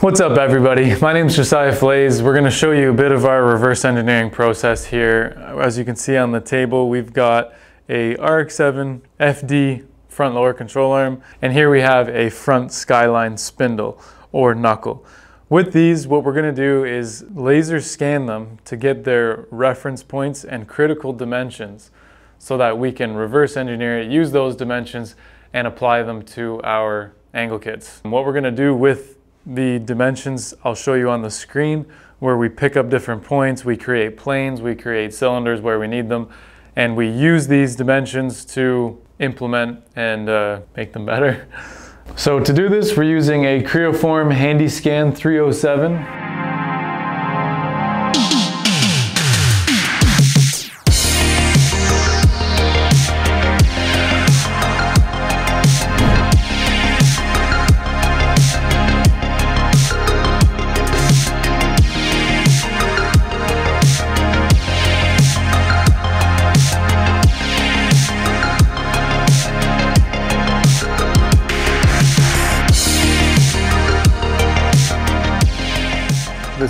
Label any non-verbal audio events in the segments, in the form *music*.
What's up everybody? My name is Josiah Fallaise. We're going to show you a bit of our reverse engineering process here. As you can see on the table, we've got a RX-7 FD front lower control arm, and here we have a front skyline spindle or knuckle. With these, what we're going to do is laser scan them to get their reference points and critical dimensions so that we can reverse engineer it, use those dimensions, and apply them to our angle kits. And what we're going to do with the dimensions I'll show you on the screen where we pick up different points, we create planes, we create cylinders where we need them, and we use these dimensions to implement and uh, make them better. *laughs* So to do this, we're using a Creaform HandyScan 307.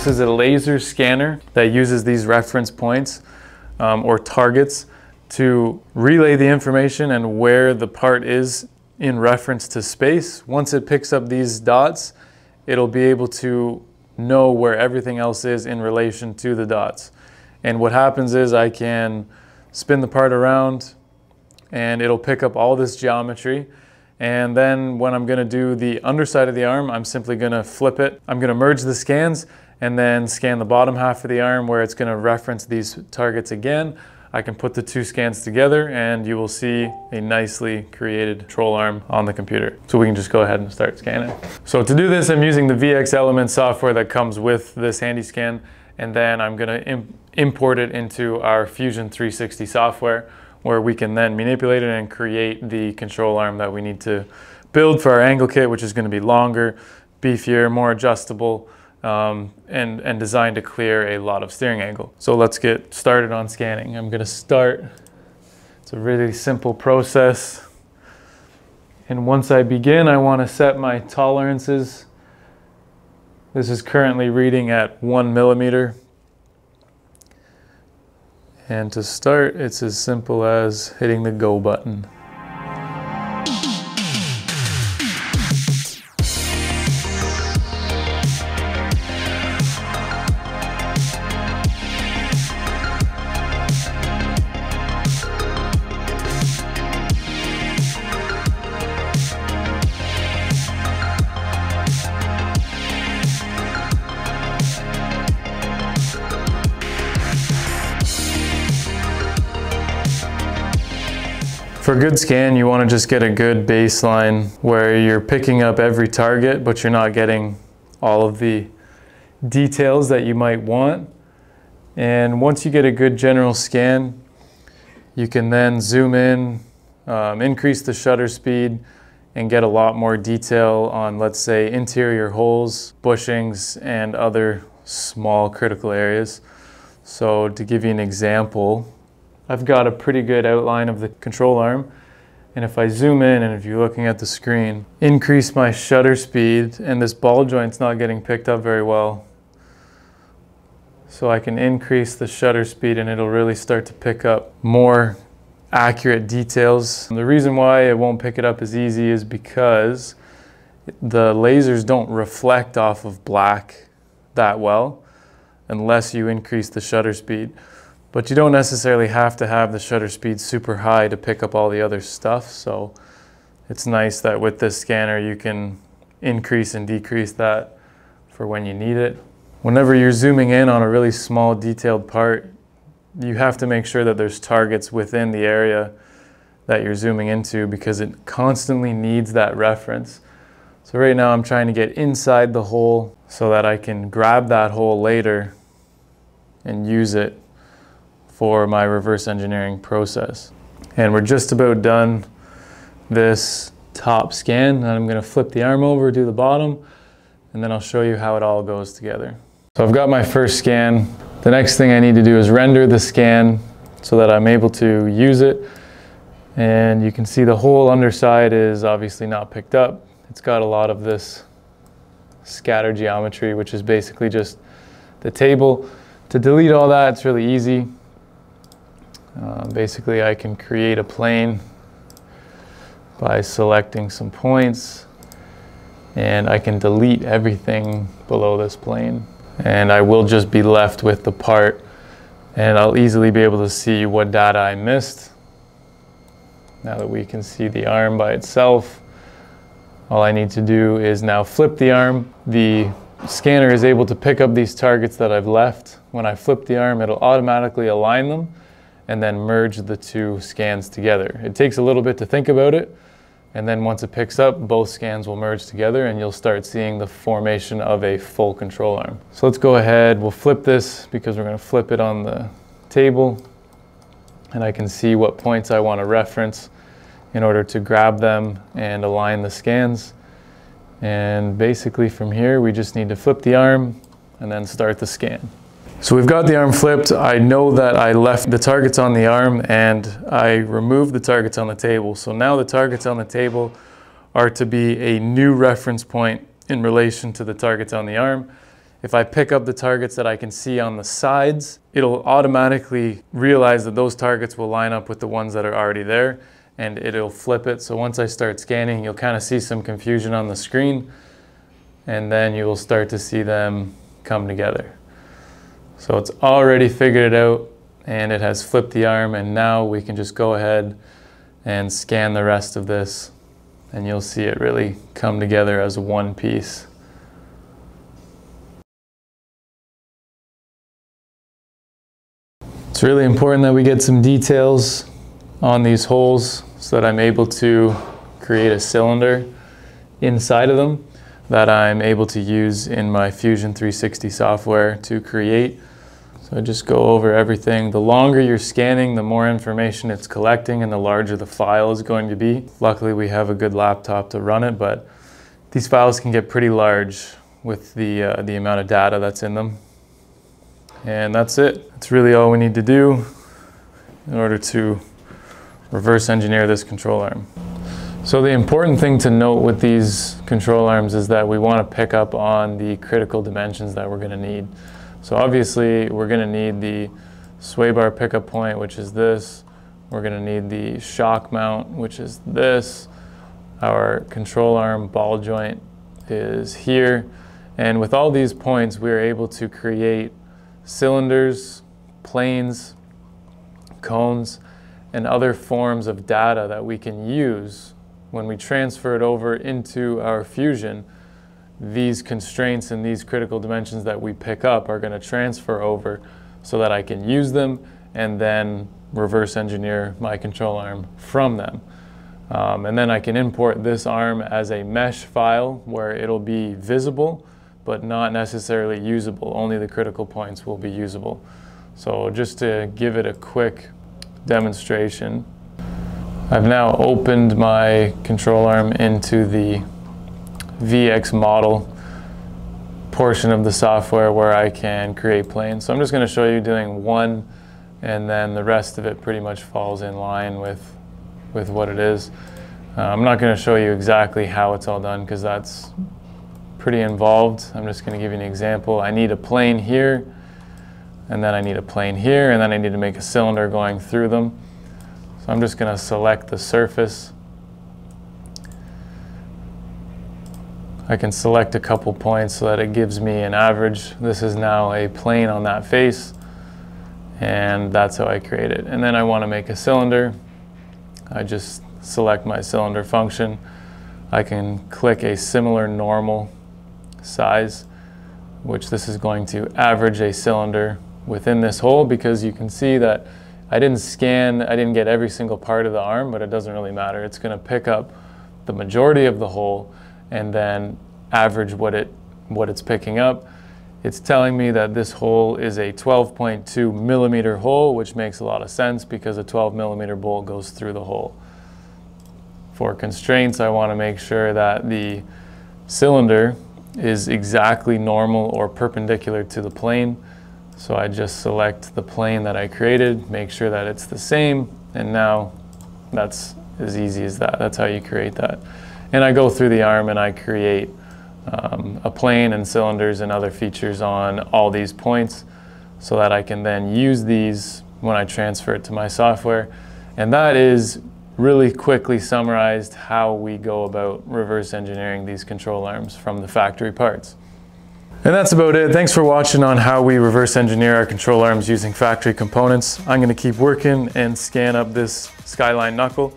This is a laser scanner that uses these reference points um, or targets to relay the information and where the part is in reference to space. Once it picks up these dots, it'll be able to know where everything else is in relation to the dots. And what happens is I can spin the part around and it'll pick up all this geometry. And then when I'm gonna do the underside of the arm, I'm simply gonna flip it. I'm gonna merge the scans and then scan the bottom half of the arm where it's going to reference these targets again. I can put the two scans together and you will see a nicely created control arm on the computer. So we can just go ahead and start scanning. So to do this, I'm using the VX Element software that comes with this HandyScan and then I'm going to Im import it into our Fusion 360 software where we can then manipulate it and create the control arm that we need to build for our angle kit, which is going to be longer, beefier, more adjustable, um, and, and designed to clear a lot of steering angle. So let's get started on scanning. I'm gonna start, it's a really simple process. And once I begin, I wanna set my tolerances. This is currently reading at one millimeter. And to start, it's as simple as hitting the go button. For a good scan, you want to just get a good baseline where you're picking up every target, but you're not getting all of the details that you might want. And once you get a good general scan, you can then zoom in, um, increase the shutter speed, and get a lot more detail on, let's say, interior holes, bushings, and other small critical areas. So to give you an example, I've got a pretty good outline of the control arm. And if I zoom in and if you're looking at the screen, increase my shutter speed and this ball joint's not getting picked up very well. So I can increase the shutter speed and it'll really start to pick up more accurate details. And the reason why it won't pick it up as easy is because the lasers don't reflect off of black that well unless you increase the shutter speed. But you don't necessarily have to have the shutter speed super high to pick up all the other stuff. So it's nice that with this scanner you can increase and decrease that for when you need it. Whenever you're zooming in on a really small detailed part, you have to make sure that there's targets within the area that you're zooming into because it constantly needs that reference. So right now I'm trying to get inside the hole so that I can grab that hole later and use it for my reverse engineering process. And we're just about done this top scan. I'm gonna flip the arm over, do the bottom, and then I'll show you how it all goes together. So I've got my first scan. The next thing I need to do is render the scan so that I'm able to use it. And you can see the whole underside is obviously not picked up. It's got a lot of this scatter geometry, which is basically just the table. To delete all that, it's really easy. Uh, basically, I can create a plane by selecting some points and I can delete everything below this plane and I will just be left with the part and I'll easily be able to see what data I missed. Now that we can see the arm by itself, all I need to do is now flip the arm. The scanner is able to pick up these targets that I've left. When I flip the arm, it'll automatically align them and then merge the two scans together. It takes a little bit to think about it, and then once it picks up, both scans will merge together and you'll start seeing the formation of a full control arm. So let's go ahead, we'll flip this because we're gonna flip it on the table and I can see what points I wanna reference in order to grab them and align the scans. And basically from here, we just need to flip the arm and then start the scan. So we've got the arm flipped. I know that I left the targets on the arm and I removed the targets on the table. So now the targets on the table are to be a new reference point in relation to the targets on the arm. If I pick up the targets that I can see on the sides, it'll automatically realize that those targets will line up with the ones that are already there and it'll flip it. So once I start scanning, you'll kind of see some confusion on the screen and then you will start to see them come together. So it's already figured it out and it has flipped the arm and now we can just go ahead and scan the rest of this and you'll see it really come together as one piece. It's really important that we get some details on these holes so that I'm able to create a cylinder inside of them that I'm able to use in my Fusion 360 software to create. So I just go over everything. The longer you're scanning, the more information it's collecting and the larger the file is going to be. Luckily we have a good laptop to run it, but these files can get pretty large with the, uh, the amount of data that's in them. And that's it. That's really all we need to do in order to reverse engineer this control arm. So the important thing to note with these control arms is that we want to pick up on the critical dimensions that we're going to need. So obviously we're going to need the sway bar pickup point, which is this. We're going to need the shock mount, which is this. Our control arm ball joint is here. And with all these points, we are able to create cylinders, planes, cones, and other forms of data that we can use when we transfer it over into our fusion, these constraints and these critical dimensions that we pick up are going to transfer over so that I can use them and then reverse engineer my control arm from them. Um, and then I can import this arm as a mesh file where it'll be visible but not necessarily usable. Only the critical points will be usable. So just to give it a quick demonstration, I've now opened my control arm into the VX model portion of the software where I can create planes. So I'm just going to show you doing one and then the rest of it pretty much falls in line with, with what it is. Uh, I'm not going to show you exactly how it's all done because that's pretty involved. I'm just going to give you an example. I need a plane here and then I need a plane here and then I need to make a cylinder going through them. So I'm just going to select the surface. I can select a couple points so that it gives me an average. This is now a plane on that face and that's how I create it. And then I want to make a cylinder. I just select my cylinder function. I can click a similar normal size, which this is going to average a cylinder within this hole because you can see that I didn't scan, I didn't get every single part of the arm, but it doesn't really matter. It's going to pick up the majority of the hole and then average what, it, what it's picking up. It's telling me that this hole is a 12.2 millimeter hole, which makes a lot of sense because a 12 millimeter bolt goes through the hole. For constraints, I want to make sure that the cylinder is exactly normal or perpendicular to the plane. So I just select the plane that I created, make sure that it's the same, and now that's as easy as that. That's how you create that. And I go through the arm and I create um, a plane and cylinders and other features on all these points so that I can then use these when I transfer it to my software. And that is really quickly summarized how we go about reverse engineering these control arms from the factory parts. And that's about it. Thanks for watching on how we reverse engineer our control arms using factory components. I'm gonna keep working and scan up this Skyline knuckle.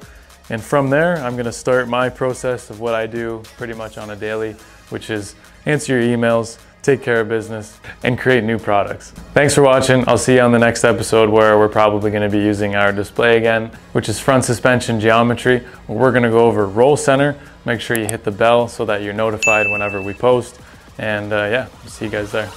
And from there, I'm gonna start my process of what I do pretty much on a daily, which is answer your emails, take care of business, and create new products. Thanks for watching. I'll see you on the next episode where we're probably gonna be using our display again, which is front suspension geometry. We're gonna go over roll center. Make sure you hit the bell so that you're notified whenever we post. And uh, yeah, see you guys there.